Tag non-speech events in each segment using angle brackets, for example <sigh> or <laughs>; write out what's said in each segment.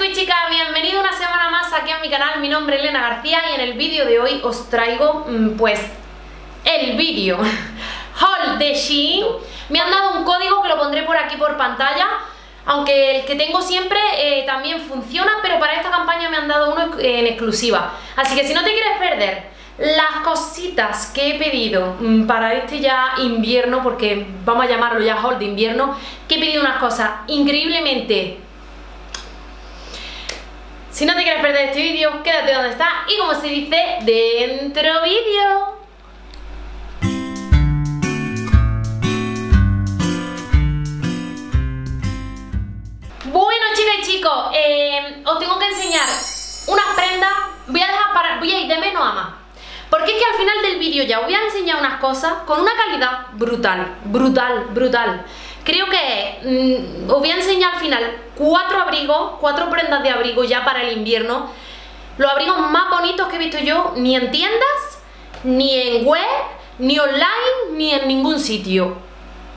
chicos y chicas, bienvenidos una semana más aquí a mi canal, mi nombre es Elena García y en el vídeo de hoy os traigo mm, pues el vídeo. <laughs> Haul de Shein. Me han dado un código que lo pondré por aquí por pantalla aunque el que tengo siempre eh, también funciona, pero para esta campaña me han dado uno en exclusiva. Así que si no te quieres perder las cositas que he pedido mm, para este ya invierno, porque vamos a llamarlo ya haul de invierno, que he pedido unas cosas increíblemente si no te quieres perder este vídeo, quédate donde está y como se dice, dentro vídeo. Bueno chicas y chicos, eh, os tengo que enseñar unas prendas, voy a dejar para, voy a ir de menos a más. Porque es que al final del vídeo ya os voy a enseñar unas cosas con una calidad brutal, brutal, brutal. Creo que mm, os voy a enseñar al final cuatro abrigos, cuatro prendas de abrigo ya para el invierno. Los abrigos más bonitos que he visto yo, ni en tiendas, ni en web, ni online, ni en ningún sitio.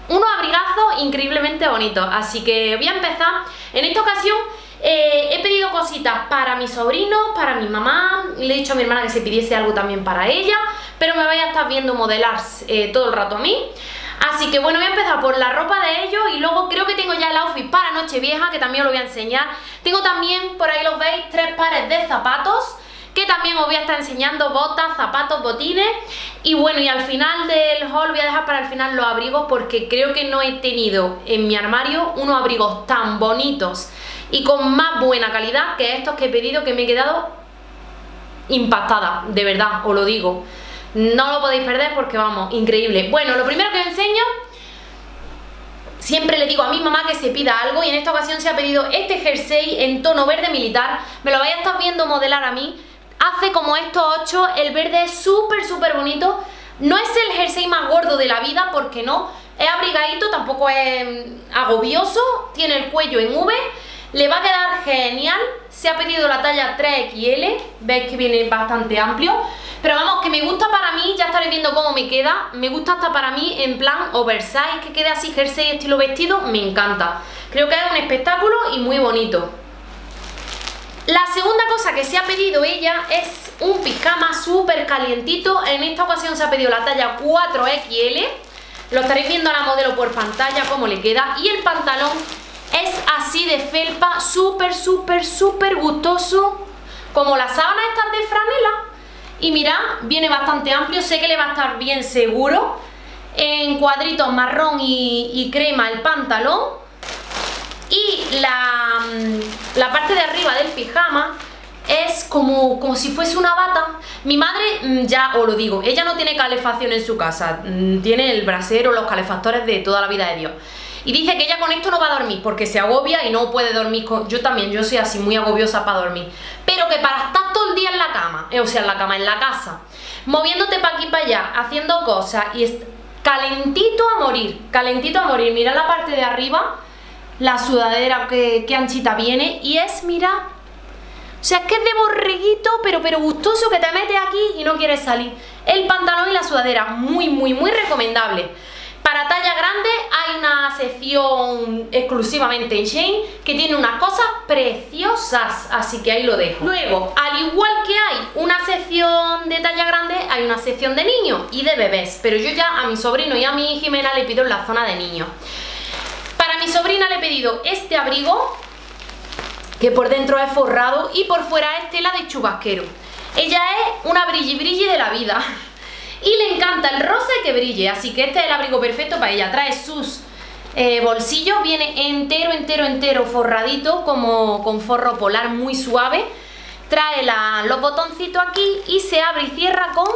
Unos abrigazos increíblemente bonitos, así que voy a empezar. En esta ocasión eh, he pedido cositas para mis sobrinos, para mi mamá, le he dicho a mi hermana que se pidiese algo también para ella, pero me vaya a estar viendo modelar eh, todo el rato a mí. Así que bueno, voy a empezar por la ropa de ellos y luego creo que tengo ya el outfit para Nochevieja, que también os lo voy a enseñar. Tengo también, por ahí los veis, tres pares de zapatos que también os voy a estar enseñando botas, zapatos, botines y bueno, y al final del haul voy a dejar para el final los abrigos porque creo que no he tenido en mi armario unos abrigos tan bonitos y con más buena calidad que estos que he pedido que me he quedado impactada, de verdad, os lo digo. No lo podéis perder porque vamos, increíble. Bueno, lo primero que os enseño, siempre le digo a mi mamá que se pida algo y en esta ocasión se ha pedido este jersey en tono verde militar. Me lo vais a estar viendo modelar a mí. Hace como estos ocho, el verde es súper, súper bonito. No es el jersey más gordo de la vida, porque no. Es abrigadito, tampoco es agobioso. Tiene el cuello en V. Le va a quedar genial. Se ha pedido la talla 3XL. Veis que viene bastante amplio. Pero vamos, que me gusta para mí, ya estaréis viendo cómo me queda, me gusta hasta para mí en plan oversize, que quede así jersey estilo vestido, me encanta. Creo que es un espectáculo y muy bonito. La segunda cosa que se ha pedido ella es un pijama súper calientito, en esta ocasión se ha pedido la talla 4XL, lo estaréis viendo a la modelo por pantalla cómo le queda, y el pantalón es así de felpa, súper, súper, súper gustoso, como las sábanas estas de franela, y mira, viene bastante amplio, sé que le va a estar bien seguro. En cuadritos marrón y, crema el pantalón. Y la, mm, la, parte de arriba del pijama es como, como si fuese una bata. Mi madre, mm, ya os lo digo, ella no tiene calefacción en su casa. Mm, tiene el brasero, los calefactores de toda la vida de Dios. Y dice que ella con esto no va a dormir porque se agobia y no puede dormir con... Yo también, yo soy así muy agobiosa para dormir. Pero que para estar todo el día en la cama, eh, o sea, en la cama, en la casa, moviéndote para aquí y para allá, haciendo cosas y es calentito a morir, calentito a morir. Mira la parte de arriba, la sudadera que, anchita viene y es, mira, o sea, es que es de borreguito, pero, pero gustoso que te metes aquí y no quieres salir. El pantalón y la sudadera, muy, muy, muy recomendable. Para talla grande una sección exclusivamente en Shane que tiene unas cosas preciosas, así que ahí lo dejo. Luego, al igual que hay una sección de talla grande, hay una sección de niños y de bebés, pero yo ya a mi sobrino y a mi Jimena le pido en la zona de niños. Para mi sobrina le he pedido este abrigo, que por dentro es forrado y por fuera es tela de chubasquero. Ella es una brilli brilli de la vida <laughs> y le encanta el rosa que brille, así que este es el abrigo perfecto para ella. Trae sus eh, bolsillos, viene entero, entero, entero forradito, como con forro polar muy suave. Trae los botoncitos aquí y se abre y cierra con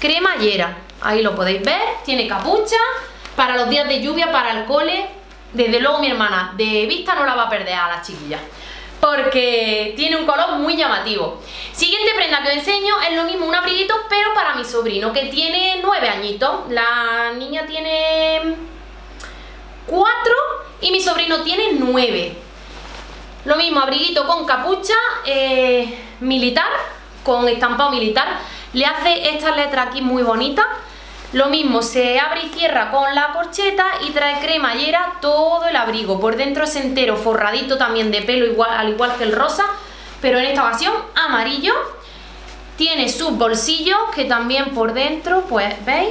cremallera. Ahí lo podéis ver, tiene capucha para los días de lluvia, para el cole. Desde luego mi hermana de vista no la va a perder a la chiquilla porque tiene un color muy llamativo. Siguiente prenda que os enseño es lo mismo, un abriguito, pero para mi sobrino, que tiene nueve añitos. La niña tiene cuatro y mi sobrino tiene nueve. Lo mismo, abriguito con capucha eh, militar, con estampado militar. Le hace esta letra aquí muy bonita. Lo mismo, se abre y cierra con la corcheta y trae cremallera todo el abrigo. Por dentro es entero, forradito también de pelo, igual, al igual que el rosa, pero en esta ocasión amarillo. Tiene sus bolsillos que también por dentro, pues, ¿veis?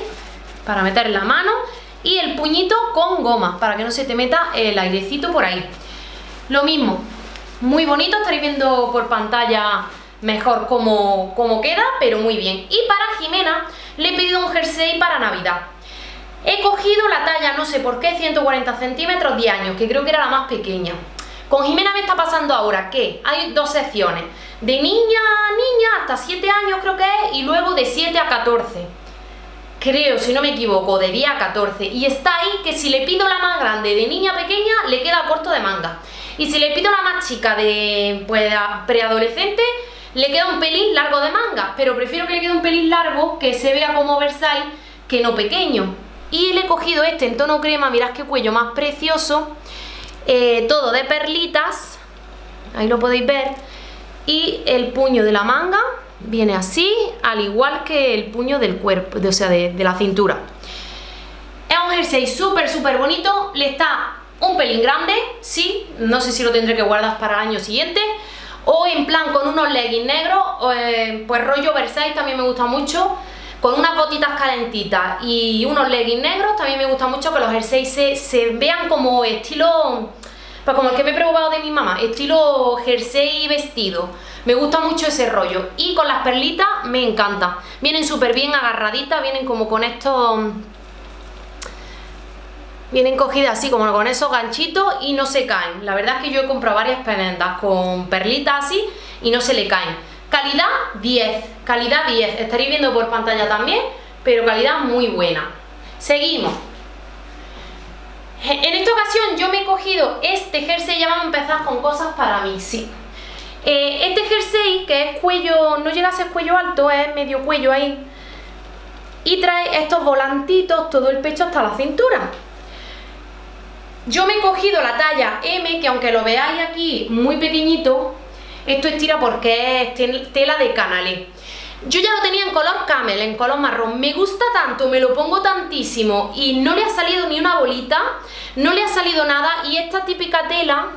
Para meter la mano. Y el puñito con goma, para que no se te meta el airecito por ahí. Lo mismo, muy bonito, estaréis viendo por pantalla mejor cómo, cómo queda, pero muy bien. Y para Jimena le he pedido un jersey para Navidad. He cogido la talla, no sé por qué, 140 centímetros 10 años, que creo que era la más pequeña. Con Jimena me está pasando ahora que hay dos secciones, de niña a niña hasta 7 años creo que es, y luego de 7 a 14. Creo, si no me equivoco, de 10 a 14. Y está ahí que si le pido la más grande de niña pequeña, le queda corto de manga. Y si le pido la más chica de pues, preadolescente, le queda un pelín largo de manga, pero prefiero que le quede un pelín largo, que se vea como Versailles, que no pequeño. Y le he cogido este en tono crema, mirad qué cuello más precioso, eh, todo de perlitas, ahí lo podéis ver, y el puño de la manga viene así, al igual que el puño del cuerpo, o sea, de, de la cintura. Es un jersey súper, súper bonito, le está un pelín grande, sí, no sé si lo tendré que guardar para el año siguiente, o en plan con unos leggings negros, eh, pues rollo Versailles también me gusta mucho, con unas botitas calentitas y unos leggings negros también me gusta mucho que los jerseys se, vean como estilo, pues como el que me he preocupado de mi mamá, estilo jersey vestido. Me gusta mucho ese rollo. Y con las perlitas me encanta. Vienen súper bien agarraditas, vienen como con estos vienen cogidas así como con esos ganchitos y no se caen. La verdad es que yo he comprado varias prendas con perlitas así y no se le caen. Calidad 10, calidad 10, estaréis viendo por pantalla también, pero calidad muy buena. Seguimos. En esta ocasión yo me he cogido este jersey, ya vamos a empezar con cosas para mí, sí. Eh, este jersey que es cuello, no llega a ser cuello alto, es medio cuello ahí. Y trae estos volantitos, todo el pecho hasta la cintura. Yo me he cogido la talla M, que aunque lo veáis aquí muy pequeñito, esto estira porque es tela de canalé. Yo ya lo tenía en color camel, en color marrón. Me gusta tanto, me lo pongo tantísimo y no le ha salido ni una bolita, no le ha salido nada y esta típica tela,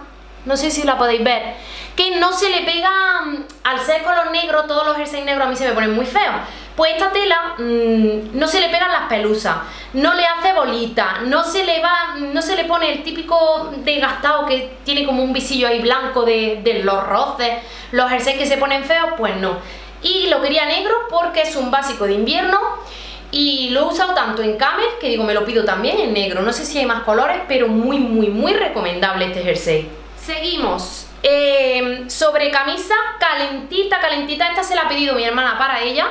no sé si la podéis ver, que no se le pega, mm, al ser color negro, todos los jerseys negros a mí se me ponen muy feos. Pues esta tela mmm, no se le pegan las pelusas, no le hace bolita, no se le va, no se le pone el típico desgastado que tiene como un visillo ahí blanco de, de los roces, los jerseys que se ponen feos, pues no. Y lo quería negro porque es un básico de invierno y lo he usado tanto en camel que digo me lo pido también en negro. No sé si hay más colores, pero muy muy muy recomendable este jersey. Seguimos. Eh, sobre camisa calentita, calentita. Esta se la ha pedido mi hermana para ella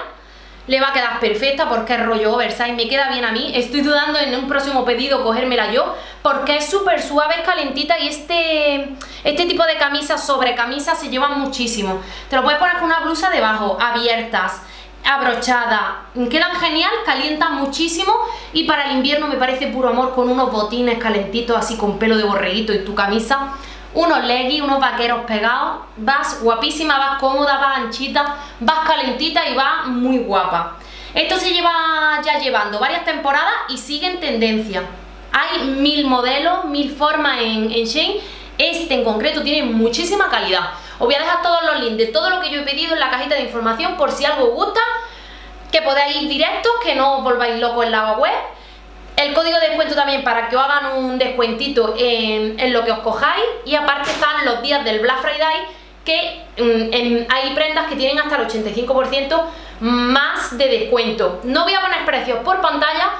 le va a quedar perfecta porque es rollo oversize, me queda bien a mí. Estoy dudando en un próximo pedido cogérmela yo porque es súper suave, es calentita y este, este tipo de camisas sobre camisas se llevan muchísimo. Te lo puedes poner con una blusa debajo, abiertas, abrochada, quedan genial, calientan muchísimo y para el invierno me parece puro amor con unos botines calentitos así con pelo de borreguito y tu camisa unos leggings, unos vaqueros pegados, vas guapísima, vas cómoda, vas anchita, vas calentita y vas muy guapa. Esto se lleva ya llevando varias temporadas y sigue en tendencia. Hay mil modelos, mil formas en, en. Este en concreto tiene muchísima calidad. Os voy a dejar todos los links de todo lo que yo he pedido en la cajita de información por si algo os gusta, que podáis ir directos, que no os volváis locos en la web el código de descuento también para que os hagan un descuentito en, lo que os cojáis y aparte están los días del Black Friday que mm, hay prendas que tienen hasta el 85% más de descuento. No voy a poner precios por pantalla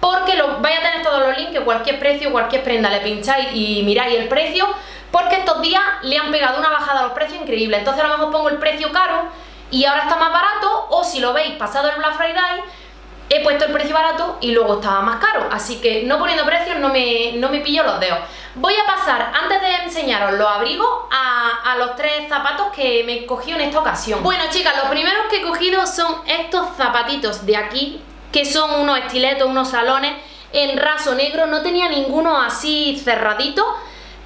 porque lo, vais a tener todos los links, que cualquier precio, cualquier prenda le pincháis y miráis el precio porque estos días le han pegado una bajada a los precios increíble. Entonces a lo mejor pongo el precio caro y ahora está más barato o si lo veis pasado el Black Friday he puesto el precio barato y luego estaba más caro, así que no poniendo precios no me, no me pillo los dedos. Voy a pasar, antes de enseñaros los abrigos, a, los tres zapatos que me cogí en esta ocasión. Bueno chicas, los primeros que he cogido son estos zapatitos de aquí, que son unos estiletos, unos salones en raso negro, no tenía ninguno así cerradito,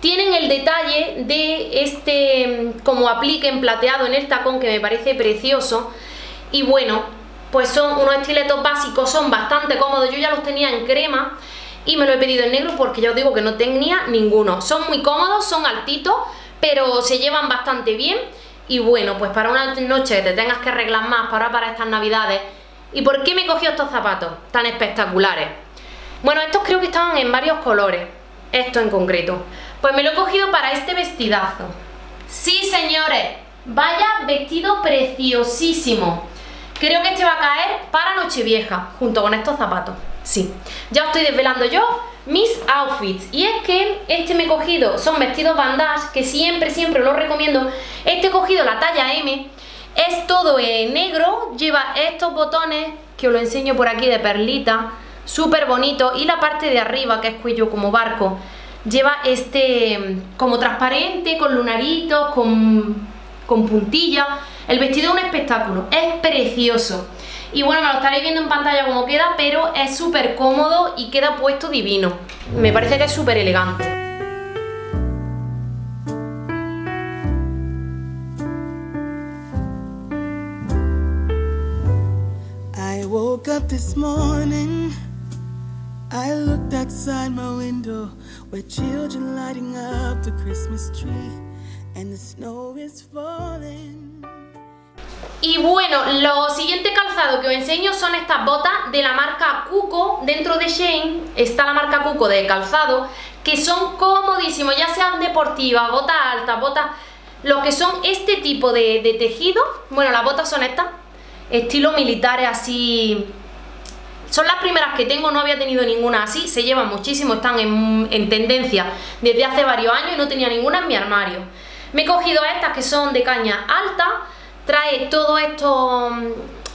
tienen el detalle de este como aplique en plateado en el tacón que me parece precioso y bueno, pues son unos estiletos básicos, son bastante cómodos, yo ya los tenía en crema y me lo he pedido en negro porque ya os digo que no tenía ninguno. Son muy cómodos, son altitos, pero se llevan bastante bien y bueno, pues para una noche que te tengas que arreglar más para, para estas navidades. ¿Y por qué me he cogido estos zapatos tan espectaculares? Bueno, estos creo que estaban en varios colores, esto en concreto. Pues me lo he cogido para este vestidazo. Sí, señores, vaya vestido preciosísimo. Creo que este va a caer para Nochevieja, junto con estos zapatos. Sí, ya os estoy desvelando yo mis outfits. Y es que este me he cogido, son vestidos bandage, que siempre, siempre lo recomiendo. Este he cogido la talla M, es todo en negro, lleva estos botones, que os lo enseño por aquí de perlita, súper bonito. Y la parte de arriba, que es cuello como barco, lleva este como transparente, con lunaritos, con, con puntilla. El vestido es un espectáculo, es precioso. Y bueno, me lo estaréis viendo en pantalla como queda, pero es súper cómodo y queda puesto divino. Me parece que es súper elegante. I woke up this morning I looked outside my window where children lighting up the Christmas tree y bueno, lo siguiente calzado que os enseño son estas botas de la marca Cuco. Dentro de Shane está la marca Cuco de calzado, que son comodísimos, ya sean deportivas, botas altas, botas... Lo que son este tipo de, tejido, bueno, las botas son estas, estilo militares así... Son las primeras que tengo, no había tenido ninguna así, se llevan muchísimo, están en tendencia desde hace varios años y no tenía ninguna en mi armario. Me he cogido estas que son de caña alta, trae todo esto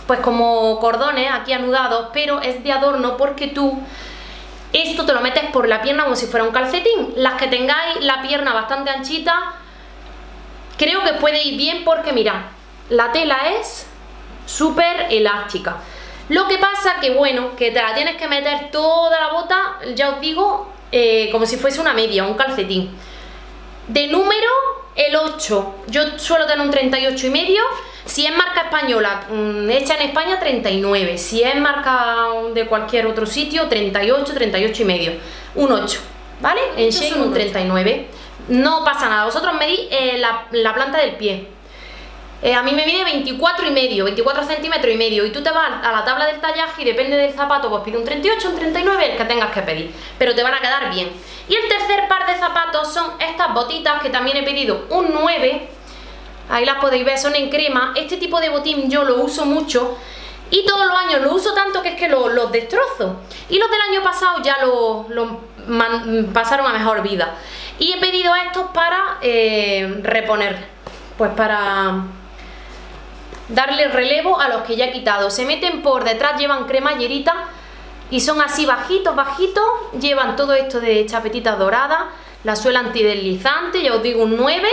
pues como cordones aquí anudados, pero es de adorno porque tú esto te lo metes por la pierna como si fuera un calcetín. Las que tengáis la pierna bastante anchita, creo que puede ir bien porque mirad, la tela es súper elástica. Lo que pasa que bueno, que te la tienes que meter toda la bota, ya os digo, eh, como si fuese una media, un calcetín. De número el 8, yo suelo tener un 38 y medio. Si es marca española, mm, hecha en España, 39. Si es marca de cualquier otro sitio, 38, 38 y medio. Un 8, ¿vale? En Shein un 39. No pasa nada. Vosotros medís eh, la, la planta del pie. Eh, a mí me mide 24 y medio, 24 centímetros y medio y tú te vas a la tabla del tallaje y depende del zapato pues pide un 38, un 39, el que tengas que pedir, pero te van a quedar bien. Y el tercer par de zapatos son estas botitas que también he pedido un 9, ahí las podéis ver, son en crema, este tipo de botín yo lo uso mucho y todos los años lo uso tanto que es que los destrozo. Y los del año pasado ya los lo pasaron a mejor vida. Y he pedido estos para eh, reponer, pues para darle relevo a los que ya he quitado. Se meten por detrás, llevan cremallerita y son así bajitos, bajitos. Llevan todo esto de chapetitas doradas, la suela antideslizante, ya os digo un 9.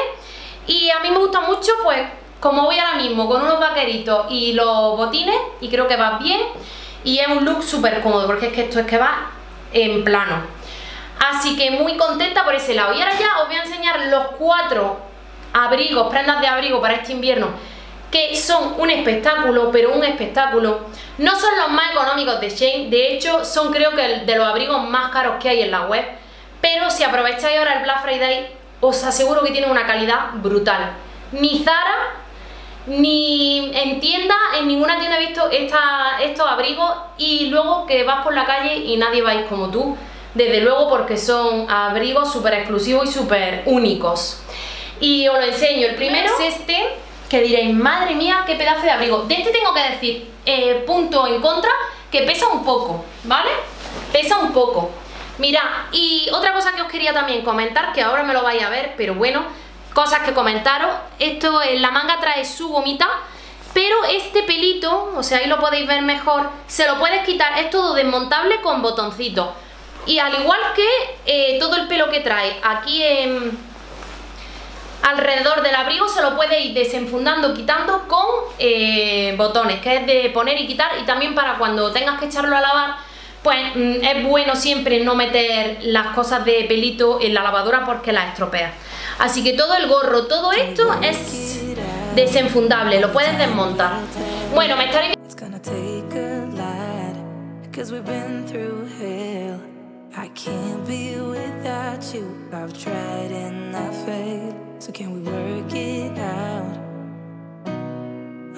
Y a mí me gusta mucho, pues, como voy ahora mismo con unos vaqueritos y los botines, y creo que va bien. Y es un look súper cómodo, porque es que esto es que va en plano. Así que muy contenta por ese lado. Y ahora ya os voy a enseñar los cuatro abrigos, prendas de abrigo para este invierno que son un espectáculo, pero un espectáculo. No son los más económicos de Shane, de hecho son creo que de los abrigos más caros que hay en la web, pero si aprovecháis ahora el Black Friday, os aseguro que tienen una calidad brutal. Ni Zara, ni en tienda, en ninguna tienda he visto estos abrigos y luego que vas por la calle y nadie vais como tú, desde luego porque son abrigos súper exclusivos y súper únicos. Y os lo enseño, el primero es este, que diréis, madre mía, qué pedazo de abrigo. De este tengo que decir, eh, punto en contra, que pesa un poco, ¿vale? Pesa un poco. Mira, y otra cosa que os quería también comentar, que ahora me lo vais a ver, pero bueno, cosas que comentaros. Esto, en la manga trae su gomita, pero este pelito, o sea, ahí lo podéis ver mejor, se lo puedes quitar, es todo desmontable con botoncito. Y al igual que eh, todo el pelo que trae aquí en alrededor del abrigo se lo puede ir desenfundando, quitando con eh, botones, que es de poner y quitar y también para cuando tengas que echarlo a lavar, pues mm, es bueno siempre no meter las cosas de pelito en la lavadora porque las estropea. Así que todo el gorro, todo esto es desenfundable, lo puedes desmontar. Bueno, me hell. I can't be without you. I've tried and I failed. So can we work it out?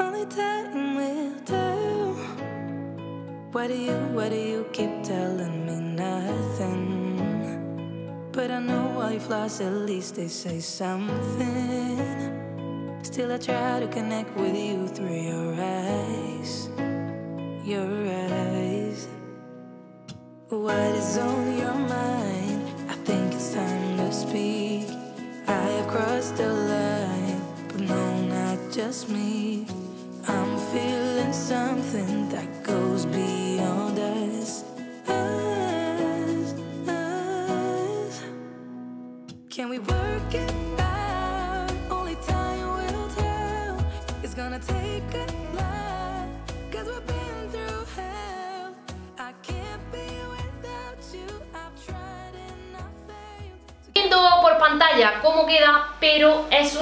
Only time will tell. Why do you, why do you keep telling me nothing? But I know all your flaws, at least they say something. Still, I try to connect with you through your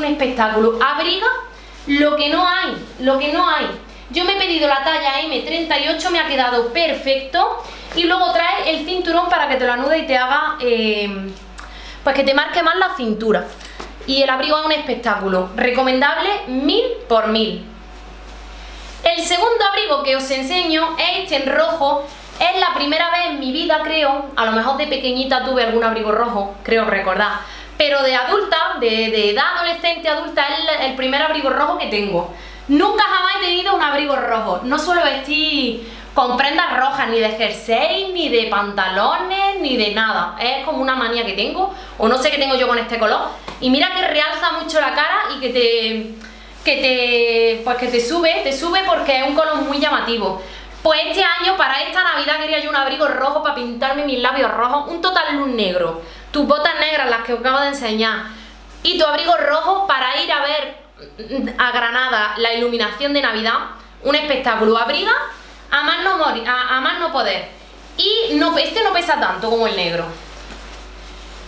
un espectáculo. Abriga lo que no hay, lo que no hay. Yo me he pedido la talla M38, me ha quedado perfecto. Y luego trae el cinturón para que te lo anude y te haga, eh, pues que te marque más la cintura. Y el abrigo es un espectáculo. Recomendable mil por mil. El segundo abrigo que os enseño es este en rojo. Es la primera vez en mi vida, creo, a lo mejor de pequeñita tuve algún abrigo rojo, creo recordar. Pero de adulta, de, de edad adolescente adulta, es el, el primer abrigo rojo que tengo. Nunca jamás he tenido un abrigo rojo. No suelo vestir con prendas rojas, ni de jersey, ni de pantalones, ni de nada. Es como una manía que tengo, o no sé qué tengo yo con este color. Y mira que realza mucho la cara y que te que te pues que te sube, te sube porque es un color muy llamativo. Pues este año, para esta Navidad, quería yo un abrigo rojo para pintarme mis labios rojos, un total luz negro, tus botas negras, las que os acabo de enseñar, y tu abrigo rojo para ir a ver mm, a Granada la iluminación de Navidad, un espectáculo. Abriga a más no, morir, a, más no poder. Y no, este no pesa tanto como el negro.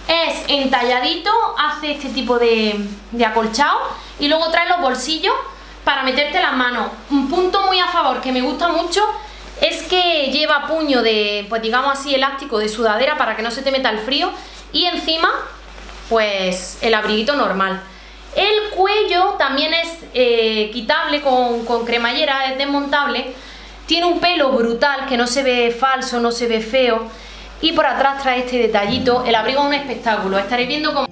Es entalladito, hace este tipo de, de acolchado y luego trae los bolsillos para meterte las manos. Un punto muy a favor que me gusta mucho es que lleva puño de, pues digamos así, elástico de sudadera para que no se te meta el frío y encima, pues el abriguito normal. El cuello también es eh, quitable con, con cremallera, es desmontable. Tiene un pelo brutal que no se ve falso, no se ve feo. Y por atrás trae este detallito. El abrigo es un espectáculo. Estaréis viendo cómo...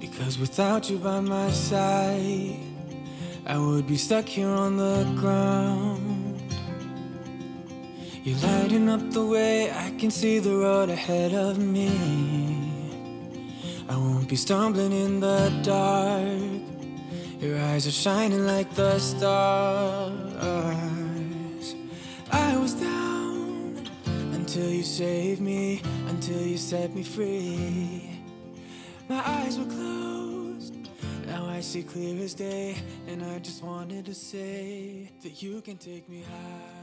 Because without you by my side, I would be stuck here on the ground. You're lighting up the way, I can see the road ahead of me. I won't be stumbling in the dark. Your eyes are shining like the stars. I was down until you saved me, until you set me free. My eyes were closed, now I see clear as day, and I just wanted to say that you can take me high.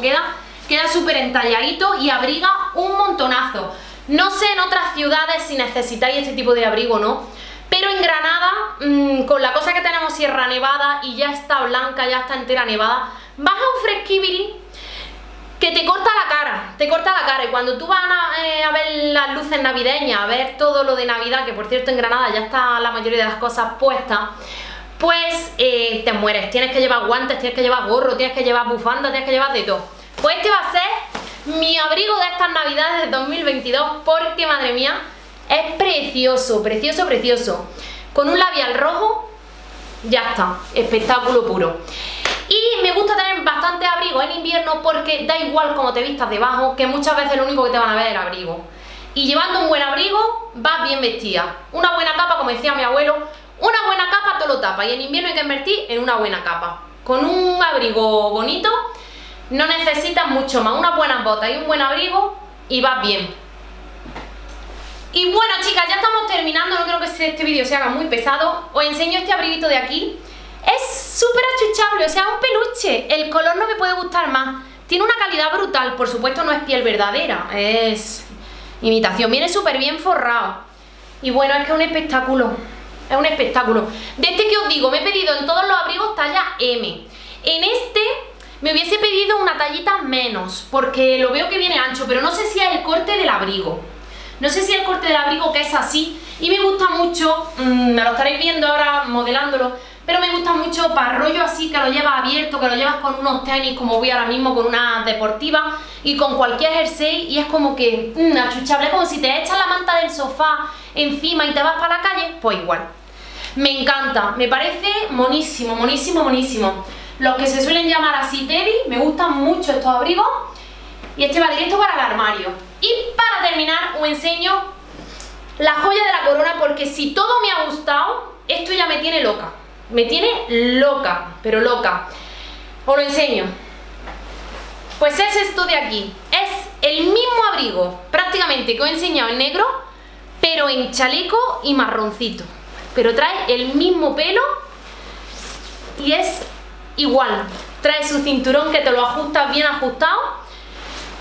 Queda. Queda súper entalladito y abriga un montonazo. No sé en otras ciudades si necesitáis este tipo de abrigo o no. Pero en Granada, mmm, con la cosa que tenemos Sierra Nevada y ya está blanca, ya está entera nevada, baja un fresquibiri que te corta la cara, te corta la cara y cuando tú vas a, eh, a ver las luces navideñas, a ver todo lo de Navidad, que por cierto en Granada ya está la mayoría de las cosas puestas, pues eh, te mueres, tienes que llevar guantes, tienes que llevar gorro, tienes que llevar bufanda, tienes que llevar de todo. Pues este va a ser mi abrigo de estas navidades de 2022 porque madre mía, es precioso, precioso, precioso. Con un labial rojo, ya está, espectáculo puro. Y me gusta tener bastante abrigo en invierno porque da igual como te vistas debajo, que muchas veces lo único que te van a ver es el abrigo. Y llevando un buen abrigo, vas bien vestida. Una buena capa, como decía mi abuelo, una buena capa todo lo tapa. Y en invierno hay que invertir en una buena capa. Con un abrigo bonito, no necesitas mucho más. Unas buenas botas y un buen abrigo y vas bien. Y bueno chicas, ya estamos terminando, no creo que este vídeo se haga muy pesado. Os enseño este abriguito de aquí. Es súper achuchable, o sea, un peluche. El color no me puede gustar más. Tiene una calidad brutal, por supuesto no es piel verdadera. Es imitación, viene súper bien forrado. Y bueno, es que es un espectáculo es un espectáculo. De este que os digo, me he pedido en todos los abrigos talla M. En este me hubiese pedido una tallita menos, porque lo veo que viene ancho, pero no sé si es el corte del abrigo. No sé si es el corte del abrigo que es así, y me gusta mucho, mm, me lo estaréis viendo ahora modelándolo, pero me gusta mucho para rollo así, que lo llevas abierto, que lo llevas con unos tenis como voy ahora mismo, con una deportiva, y con cualquier jersey, y es como que, mmm, achuchable, como si te echas la manta del sofá encima y te vas para la calle, pues igual. Me encanta, me parece monísimo, monísimo, monísimo los que se suelen llamar así Teddy, me gustan mucho estos abrigos y este va directo para el armario. Y para terminar os enseño la joya de la corona porque si todo me ha gustado, esto ya me tiene loca. Me tiene loca, pero loca. Os lo enseño. Pues es esto de aquí. Es el mismo abrigo, prácticamente, que os he enseñado en negro, pero en chaleco y marroncito. Pero trae el mismo pelo y es igual, trae su cinturón que te lo ajustas bien ajustado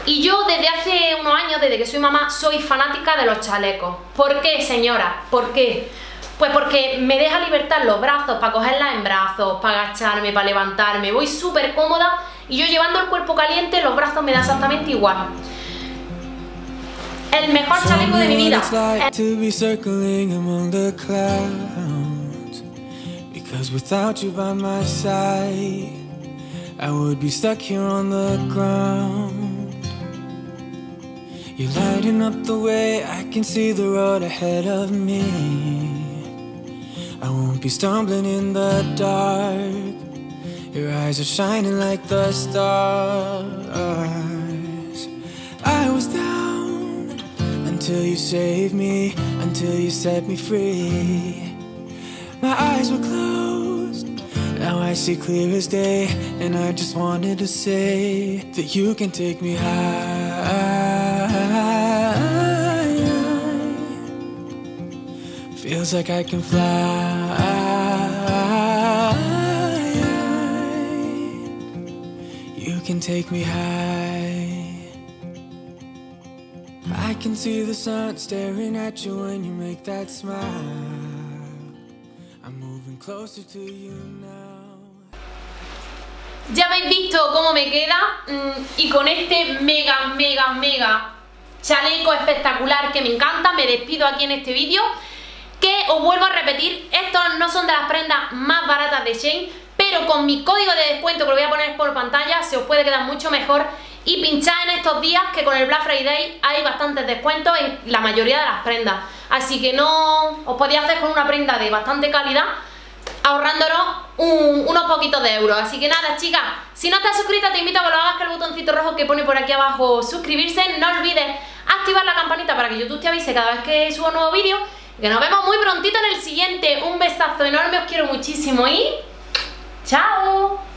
y yo desde hace unos años, desde que soy mamá, soy fanática de los chalecos. ¿Por qué, señora? ¿Por qué? Pues porque me deja libertad los brazos, para cogerla en brazos, para agacharme, para levantarme. Voy súper cómoda y yo llevando el cuerpo caliente, los brazos me da exactamente igual. El mejor chaleco de mi vida. To be circling among the clouds. Cause without you by my side, I would be stuck here on the ground. You're lighting up the way, I can see the road ahead of me. I won't be stumbling in the dark. Your eyes are shining like the stars. I was down until you saved me, until you set me free. My eyes were closed, now I see clear as day. And I just wanted to say that you can take me high. Feels like I can fly. You can take me high. I can see the sun staring at you when you make that smile. Ya habéis visto cómo me queda mm, y con este mega, mega, mega chaleco espectacular que me encanta, me despido aquí en este vídeo que os vuelvo a repetir, estos no son de las prendas más baratas de Shane pero con mi código de descuento que lo voy a poner por pantalla se os puede quedar mucho mejor y pinchad en estos días que con el Black Friday hay bastantes descuentos en la mayoría de las prendas así que no os podéis hacer con una prenda de bastante calidad ahorrándonos unos poquitos de euros. Así que nada, chicas, si no estás suscrita te invito a que lo hagas con el botoncito rojo que pone por aquí abajo suscribirse. No olvides activar la campanita para que YouTube te avise cada vez que subo un nuevo vídeo. Que nos vemos muy prontito en el siguiente. Un besazo enorme, os quiero muchísimo y... ¡Chao!